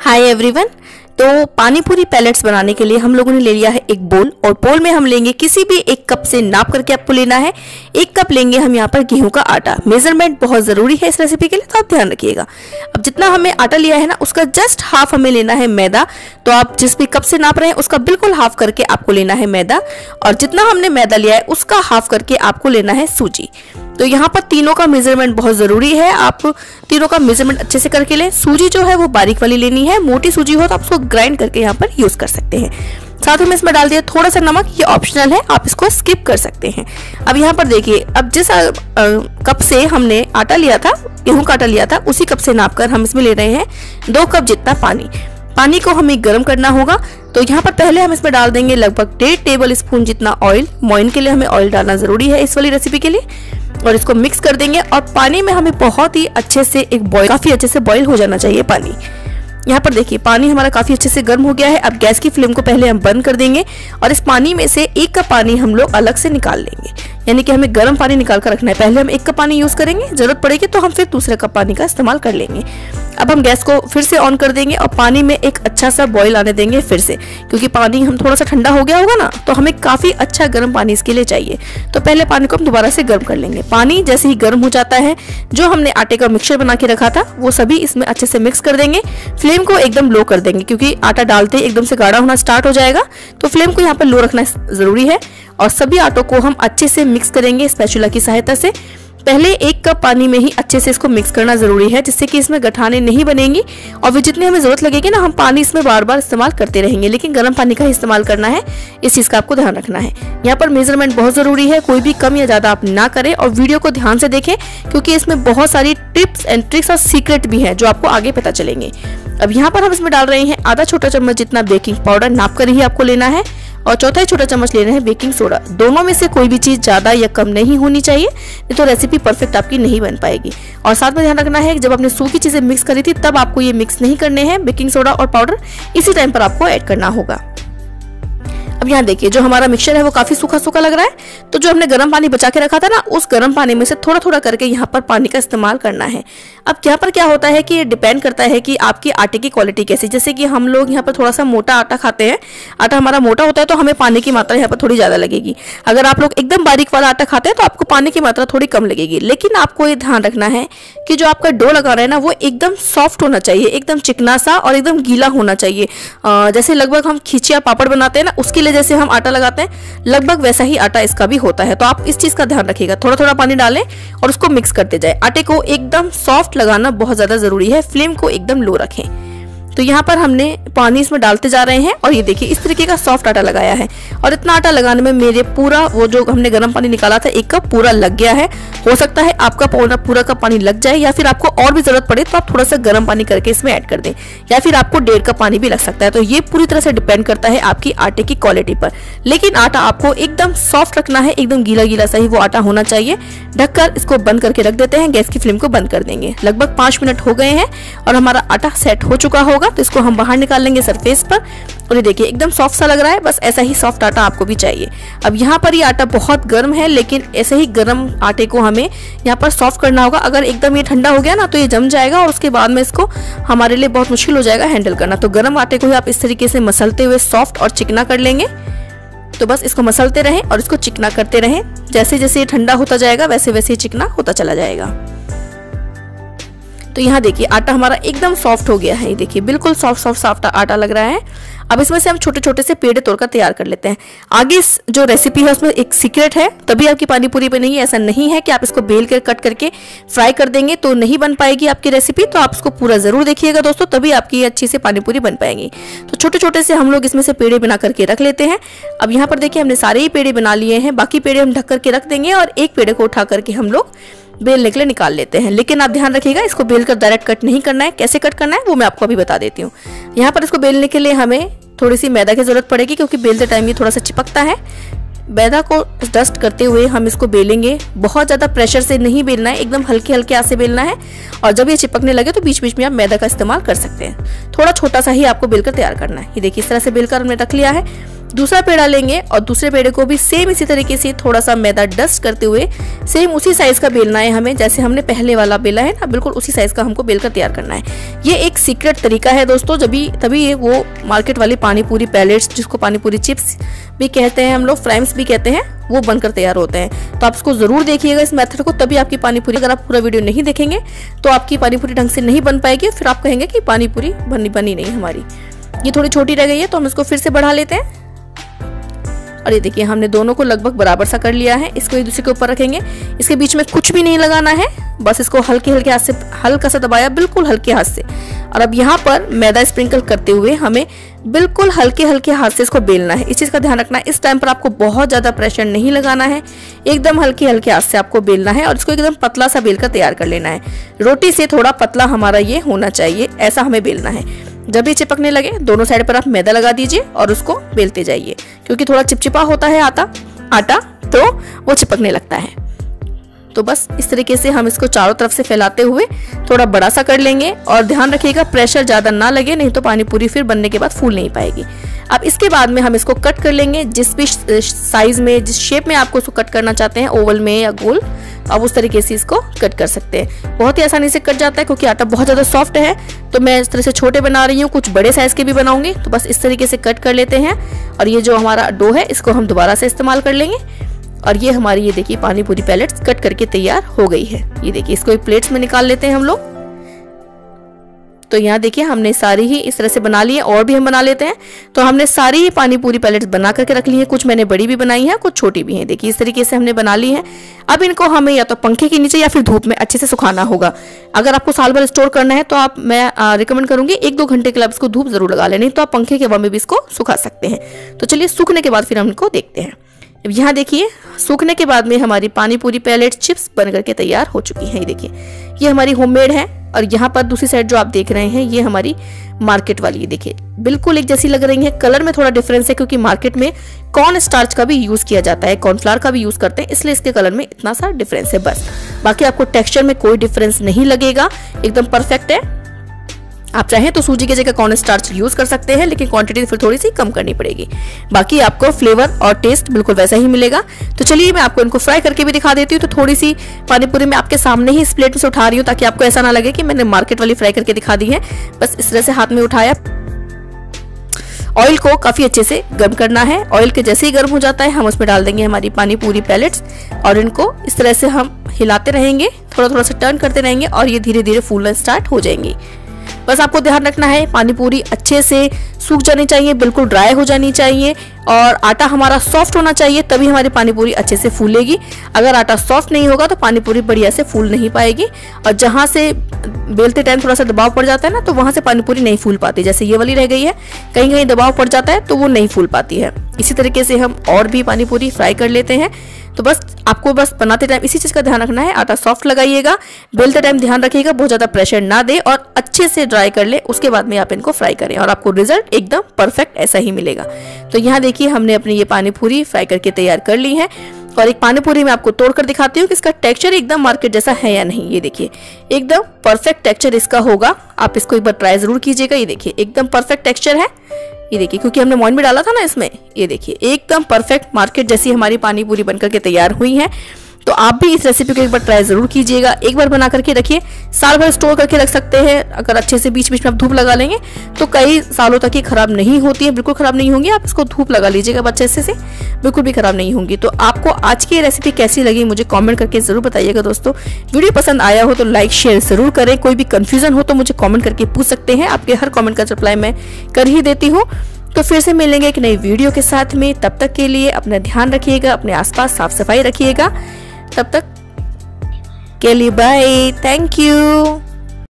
Hi everyone तो पानी पूरी पैलेट्स बनाने के लिए हम लोगों ने ले लिया है एक बोल और बोल में हम लेंगे किसी भी एक कप से नाप करके आपको लेना है। एक कप लेंगे हम यहाँ पर गेहूँ का आटा। मेज़रमेंट बहुत ज़रूरी है इस रेसिपी के लिए तो आप ध्यान रखिएगा। अब जितना हमें आटा लिया है ना, उसका जस्ट हाफ़ हमें लेना है मैदा। तो आप जिस भी कप से नाप रहे हैं, उसका बिल्कुल हाफ़ करके आपको लेना है मैदा। और जितना हमने मैदा लिया है, उसका हाफ़ करके आपको लेना है सूजी। तो यहाँ पर तीनों का मेज़रमेंट बहुत ज़रूरी है। आप तीनों का मेज़रमेंट अच्छे से करके लें। सूजी जो है वो बारीक वाली लेनी है। मोटी सूजी हो तो आप उसको ग्राइंड करके यहाँ पर यूज़ कर सकते हैं। साथ ही में इसमें डाल दिया थोड़ा सा नमक। ये ऑप्शनल है। आप इसको स्किप कर सकते हैं। अब यहाँ पर देखिए अब जिस आ, आ, कप से हमने आटा लिया था गेहूँ का आटा लिया था उसी कप से नाप कर हम इसमें ले रहे हैं दो कप जितना पानी। पानी को हमें गर्म करना होगा। तो यहाँ पर पहले हम इसमें डाल देंगे लगभग डेढ़ टेबल स्पून जितना ऑयल मोइन के लिए हमें ऑयल डालना ज़रूरी है इस वाली रेसिपी के लिए। और इसको मिक्स कर देंगे और पानी में हमें बहुत ही अच्छे से एक बॉयल काफ़ी अच्छे से बॉईल हो जाना चाहिए पानी। यहाँ पर देखिए, पानी हमारा काफ़ी अच्छे से गर्म हो गया है। अब गैस की फ्लेम को पहले हम बंद कर देंगे और इस पानी में से एक कप पानी हम लोग अलग से निकाल लेंगे। यानी कि हमें गर्म पानी निकाल कर रखना है। पहले हम एक कप पानी यूज़ करेंगे। ज़रूरत पड़ेगी तो हम फिर दूसरे कप पानी का इस्तेमाल कर लेंगे। अब हम गैस को फिर से ऑन कर देंगे और पानी में एक अच्छा सा बॉईल आने देंगे फिर से। क्योंकि पानी हम थोड़ा सा ठंडा हो गया होगा ना तो हमें काफ़ी अच्छा गर्म पानी इसके लिए चाहिए। तो पहले पानी को हम दोबारा से गर्म कर लेंगे। पानी जैसे ही गर्म हो जाता है, जो हमने आटे का मिक्सचर बना के रखा था, वो सभी इसमें अच्छे से मिक्स कर देंगे। फ्लेम को एकदम लो कर देंगे, क्योंकि आटा डालते ही एकदम से गाढ़ा होना स्टार्ट हो जाएगा। तो फ्लेम को यहाँ पर लो रखना ज़रूरी है और सभी आटों को हम अच्छे से मिक्स करेंगे स्पैचुला की सहायता से। पहले एक कप पानी में ही अच्छे से इसको मिक्स करना ज़रूरी है, जिससे कि इसमें गठाने नहीं बनेंगी। और फिर जितनी हमें ज़रूरत लगेगी ना, हम पानी इसमें बार बार इस्तेमाल करते रहेंगे। लेकिन गर्म पानी का इस्तेमाल करना है, इस चीज़ का आपको ध्यान रखना है। यहाँ पर मेज़रमेंट बहुत ज़रूरी है, कोई भी कम या ज़्यादा आप ना करें। और वीडियो को ध्यान से देखें, क्योंकि इसमें बहुत सारी टिप्स एंड ट्रिक्स और सीक्रेट भी है, जो आपको आगे पता चलेंगे। अब यहाँ पर हम इसमें डाल रहे हैं आधा छोटा चम्मच जितना बेकिंग पाउडर नाप कर ही आपको लेना है। और चौथा छोटा चम्मच ले रहे हैं बेकिंग सोडा। दोनों में से कोई भी चीज़ ज़्यादा या कम नहीं होनी चाहिए, नहीं तो रेसिपी परफेक्ट आपकी नहीं बन पाएगी। और साथ में ध्यान रखना है जब आपने सूखी चीज़ें मिक्स करी थी, तब आपको ये मिक्स नहीं करने हैं। बेकिंग सोडा और पाउडर इसी टाइम पर आपको ऐड करना होगा। अब यहाँ देखिए, जो हमारा मिक्सचर है वो काफ़ी सूखा सूखा लग रहा है। तो जो हमने गर्म पानी बचा के रखा था ना, उस गर्म पानी में से थोड़ा थोड़ा करके यहाँ पर पानी का इस्तेमाल करना है। अब यहाँ पर क्या होता है कि ये डिपेंड करता है कि आपकी आटे की क्वालिटी कैसी। जैसे कि हम लोग यहाँ पर थोड़ा सा मोटा आटा खाते हैं, आटा हमारा मोटा होता है तो हमें पानी की मात्रा यहाँ पर थोड़ी ज़्यादा लगेगी। अगर आप लोग एकदम बारीक वाला आटा खाते हैं तो आपको पानी की मात्रा थोड़ी कम लगेगी। लेकिन आपको ये ध्यान रखना है कि जो आपका डो लगा रहा है ना, वो एकदम सॉफ्ट होना चाहिए, एकदम चिकना सा और एकदम गीला होना चाहिए। जैसे लगभग हम खिचिया पापड़ बनाते हैं ना, उसके लिए जैसे हम आटा लगाते हैं, लगभग वैसा ही आटा इसका भी होता है। तो आप इस चीज़ का ध्यान रखिएगा। थोड़ा थोड़ा पानी डालें और उसको मिक्स करते जाए आटे को एकदम सॉफ्ट लगाना बहुत ज़्यादा ज़रूरी है। फ्लेम को एकदम लो रखें। तो यहाँ पर हमने पानी इसमें डालते जा रहे हैं और ये देखिए, इस तरीके का सॉफ्ट आटा लगाया है। और इतना आटा लगाने में मेरे पूरा वो जो हमने गर्म पानी निकाला था, एक कप पूरा लग गया है। हो सकता है आपका पूरा पूरा कप पानी लग जाए या फिर आपको और भी ज़रूरत पड़े तो आप थोड़ा सा गर्म पानी करके इसमें ऐड कर दें। या फिर आपको डेढ़ कप पानी भी लग सकता है। तो ये पूरी तरह से डिपेंड करता है आपकी आटे की क्वालिटी पर। लेकिन आटा आपको एकदम सॉफ्ट रखना है, एकदम गीला गीला सा ही वो आटा होना चाहिए। ढककर इसको बंद करके रख देते हैं, गैस की फ्लेम को बंद कर देंगे। लगभग पाँच मिनट हो गए हैं और हमारा आटा सेट हो चुका होगा। तो इसको हम बाहर निकाल लेंगे सरफेस पर। और ये देखिए, एकदम सॉफ्ट सा लग रहा है, बस ऐसा ही सॉफ्ट आटा आपको भी चाहिए। अब यहाँ पर ये आटा बहुत गर्म है, लेकिन ऐसे ही गर्म आटे को हमें यहाँ पर सॉफ्ट करना होगा। अगर एकदम ये ठंडा हो गया ना तो ये जम जाएगा और उसके बाद में इसको हमारे लिए बहुत मुश्किल हो जाएगा हैंडल करना। तो गर्म आटे को ही आप इस तरीके से मसलते हुए सॉफ्ट और चिकना कर लेंगे। तो बस इसको मसलते रहें और इसको चिकना करते रहें। जैसे जैसे ये ठंडा होता जाएगा वैसे वैसे चिकना होता चला जाएगा। तो यहाँ देखिए, आटा हमारा एकदम सॉफ्ट हो गया है। ये देखिए, बिल्कुल सॉफ्ट सॉफ्ट सॉफ्ट आटा लग रहा है। अब इसमें से हम छोटे छोटे से पेड़े तोड़कर तैयार कर लेते हैं। आगे इस जो रेसिपी है, उसमें एक सीक्रेट है। तभी आपकी पानी पूरी बनेगी ऐसा नहीं है कि आप इसको बेल कर कट करके फ्राई कर देंगे तो नहीं बन पाएगी आपकी रेसिपी तो आप इसको पूरा ज़रूर देखिएगा दोस्तों, तभी आपकी अच्छी से पानी पूरी बन पाएँगी। तो छोटे छोटे से हम लोग इसमें से पेड़े बना करके रख लेते हैं। अब यहाँ पर देखिए, हमने सारे ही पेड़े बना लिए हैं। बाकी पेड़े हम ढक करके रख देंगे और एक पेड़े को उठा करके हम लोग बेलने के लिए निकाल लेते हैं। लेकिन आप ध्यान रखिएगा, इसको बेल कर डायरेक्ट कट नहीं करना है। कैसे कट करना है, वो मैं आपको अभी बता देती हूँ। यहाँ पर इसको बेलने के लिए हमें थोड़ी सी मैदा की ज़रूरत पड़ेगी, क्योंकि बेलते टाइम ये थोड़ा सा चिपकता है। मैदा को डस्ट करते हुए हम इसको बेलेंगे। बहुत ज़्यादा प्रेशर से नहीं बेलना है, एकदम हल्के हल्के हाथ से बेलना है। और जब ये चिपकने लगे तो बीच बीच में आप मैदा का इस्तेमाल कर सकते हैं। थोड़ा छोटा सा ही आपको बेलकर तैयार करना है। ये देखिए, इस तरह से बेलकर हमने रख लिया है। दूसरा पेड़ा लेंगे और दूसरे पेड़े को भी सेम इसी तरीके से थोड़ा सा मैदा डस्ट करते हुए सेम उसी साइज़ का बेलना है हमें, जैसे हमने पहले वाला बेला है ना, बिल्कुल उसी साइज़ का हमको बेल कर तैयार करना है। ये एक सीक्रेट तरीका है दोस्तों, जब तभी वो मार्केट वाली पानी पूरी पैलेट्स जिसको पानी पूरी चिप्स भी कहते हैं, हम लोग फ्राइम्स भी कहते हैं, वो बनकर तैयार होते हैं। तो आप इसको ज़रूर देखिएगा इस मेथड को, तभी आपकी पानी पूरी अगर आप पूरा वीडियो नहीं देखेंगे तो आपकी पानी पूरी ढंग से नहीं बन पाएगी फिर आप कहेंगे कि पानी पूरी बनी बनी नहीं हमारी। ये थोड़ी छोटी रह गई है तो हम इसको फिर से बढ़ा लेते हैं। और ये देखिए, हमने दोनों को लगभग बराबर सा कर लिया है। इसको एक दूसरे के ऊपर रखेंगे। इसके बीच में कुछ भी नहीं लगाना है। बस इसको हल्के हल्के हाथ से, हल्का सा दबाया, बिल्कुल हल्के हाथ से। और अब यहाँ पर मैदा स्प्रिंकल करते हुए हमें बिल्कुल हल्के हल्के हाथ से इसको बेलना है। इस चीज़ का ध्यान रखना है। इस टाइम पर आपको बहुत ज़्यादा प्रेशर नहीं लगाना है। एकदम हल्के हल्के हाथ से आपको बेलना है और इसको एकदम पतला सा बेल कर तैयार कर लेना है। रोटी से थोड़ा पतला हमारा ये होना चाहिए, ऐसा हमें बेलना है। जब ये चिपकने लगे, दोनों साइड पर आप मैदा लगा दीजिए और उसको बेलते जाइए। क्योंकि थोड़ा चिपचिपा होता है आटा आटा तो वो चिपकने लगता है। तो बस इस तरीके से हम इसको चारों तरफ़ से फैलाते हुए थोड़ा बड़ा सा कर लेंगे और ध्यान रखिएगा प्रेशर ज़्यादा ना लगे, नहीं तो पानी पूरी फिर बनने के बाद फूल नहीं पाएगी। अब इसके बाद में हम इसको कट कर लेंगे। जिस भी साइज़ में, जिस शेप में आपको इसको कट करना चाहते हैं ओवल में या गोल आप उस तरीके से इसको कट कर सकते हैं। बहुत ही आसानी से कट जाता है क्योंकि आटा बहुत ज़्यादा सॉफ्ट है तो मैं इस तरह से छोटे बना रही हूँ, कुछ बड़े साइज़ के भी बनाऊँगी। तो बस इस तरीके से कट कर लेते हैं और ये जो हमारा डो है, इसको हम दोबारा से इस्तेमाल कर लेंगे। और ये हमारी, ये देखिए, पानी पूरी पैलेट्स कट करके तैयार हो गई है। ये देखिए, इसको एक प्लेट्स में निकाल लेते हैं हम लोग। तो यहाँ देखिए, हमने सारी ही इस तरह से बना ली है, और भी हम बना लेते हैं। तो हमने सारी ही पानी पूरी पैलेट्स बना करके रख ली है। कुछ मैंने बड़ी भी बनाई है, कुछ छोटी भी है। देखिए, इस तरीके से हमने बना ली है। अब इनको हमें या तो पंखे के नीचे या फिर धूप में अच्छे से सुखाना होगा। अगर आपको साल भर स्टोर करना है तो आप, मैं रिकमेंड करूँगी, एक दो घंटे के लिए इसको धूप ज़रूर लगा लेनी तो आप पंखे के हवा में भी इसको सुखा सकते हैं। तो चलिए, सूखने के बाद फिर हम इनको देखते हैं। यहाँ देखिए, सूखने के बाद में हमारी पानी पूरी पैलेट चिप्स बन करके तैयार हो चुकी हैं। ये देखिए, ये हमारी होममेड है। और यहाँ पर दूसरी साइड जो आप देख रहे हैं, ये हमारी मार्केट वाली देखिए, बिल्कुल एक जैसी लग रही है। कलर में थोड़ा डिफरेंस है क्योंकि मार्केट में कॉर्न स्टार्च का भी यूज़ किया जाता है कॉर्नफ्लावर का भी यूज़ करते हैं, इसलिए इसके कलर में इतना सा डिफरेंस है बस। बाकी आपको टेक्सचर में कोई डिफरेंस नहीं लगेगा। एकदम परफेक्ट है। आप चाहें तो सूजी की जगह कॉर्न स्टार्च यूज़ कर सकते हैं, लेकिन क्वांटिटी फिर थोड़ी सी कम करनी पड़ेगी। बाकी आपको फ्लेवर और टेस्ट बिल्कुल वैसा ही मिलेगा। तो चलिए, मैं आपको इनको फ्राई करके भी दिखा देती हूँ। तो थोड़ी सी पानीपुरी में आपके सामने ही इस प्लेट से उठा रही हूँ, ताकि आपको ऐसा ना लगे कि मैंने मार्केट वाली फ्राई करके दिखा दी है। बस इस तरह से हाथ में उठाया। ऑयल को काफ़ी अच्छे से गर्म करना है। ऑयल के जैसे ही गर्म हो जाता है, हम उसमें डाल देंगे हमारी पानी पूरी पैलेट्स और इनको इस तरह से हम हिलाते रहेंगे थोड़ा थोड़ा सा टर्न करते रहेंगे, और ये धीरे धीरे फूलना स्टार्ट हो जाएँगी। बस आपको ध्यान रखना है, पानी पूरी अच्छे से सूख जानी चाहिए, बिल्कुल ड्राई हो जानी चाहिए और आटा हमारा सॉफ्ट होना चाहिए, तभी हमारी पानी पूरी अच्छे से फूलेगी। अगर आटा सॉफ्ट नहीं होगा तो पानी पूरी बढ़िया से फूल नहीं पाएगी और जहाँ से बेलते टाइम थोड़ा सा दबाव पड़ जाता है ना तो वहाँ से पानी पूरी नहीं फूल पाती। जैसे ये वाली रह गई है कहीं कहीं दबाव पड़ जाता है तो वो नहीं फूल पाती है। इसी तरीके से हम और भी पानी पूरी फ्राई कर लेते हैं। तो बस, आपको बस बनाते टाइम इसी चीज़ का ध्यान रखना है। आटा सॉफ्ट लगाइएगा, बेलते टाइम ध्यान रखिएगा, बहुत ज़्यादा प्रेशर ना दे और अच्छे से ड्राई कर ले, उसके बाद में आप इनको फ्राई करें और आपको रिज़ल्ट एकदम परफेक्ट ऐसा ही मिलेगा। तो यहाँ देखिए, हमने अपनी ये पानी पूरी फ्राई करके तैयार कर ली है और एक पानी पूरी मैं आपको तोड़कर दिखाती हूँ कि इसका टेक्सचर एकदम मार्केट जैसा है या नहीं। ये देखिए, एकदम परफेक्ट टेक्सचर इसका होगा। आप इसको एक बार ट्राई ज़रूर कीजिएगा। ये देखिए, एकदम परफेक्ट टेक्सचर है। ये देखिए, क्योंकि हमने मोइन भी डाला था ना इसमें। ये देखिए, एकदम परफेक्ट मार्केट जैसी हमारी पानी पूरी बनकर के तैयार हुई है। तो आप भी इस रेसिपी को एक बार ट्राई ज़रूर कीजिएगा। एक बार बना करके रखिए। साल भर स्टोर करके रख सकते हैं। अगर अच्छे से बीच बीच में आप धूप लगा लेंगे तो कई सालों तक ये खराब नहीं होती है। बिल्कुल खराब नहीं होंगी। आप इसको धूप लगा लीजिएगा अच्छे से, से बिल्कुल भी खराब नहीं होंगी। तो आपको आज की रेसिपी कैसी लगी मुझे कॉमेंट करके ज़रूर बताइएगा दोस्तों। वीडियो पसंद आया हो तो लाइक शेयर ज़रूर करें। कोई भी कन्फ्यूज़न हो तो मुझे कॉमेंट करके पूछ सकते हैं। आपके हर कॉमेंट का रिप्लाई मैं कर ही देती हूँ। तो फिर से मिलेंगे एक नई वीडियो के साथ में। तब तक के लिए अपना ध्यान रखिएगा अपने आसपास साफ़ सफ़ाई रखिएगा। तब तक के लिए बाय थैंक यू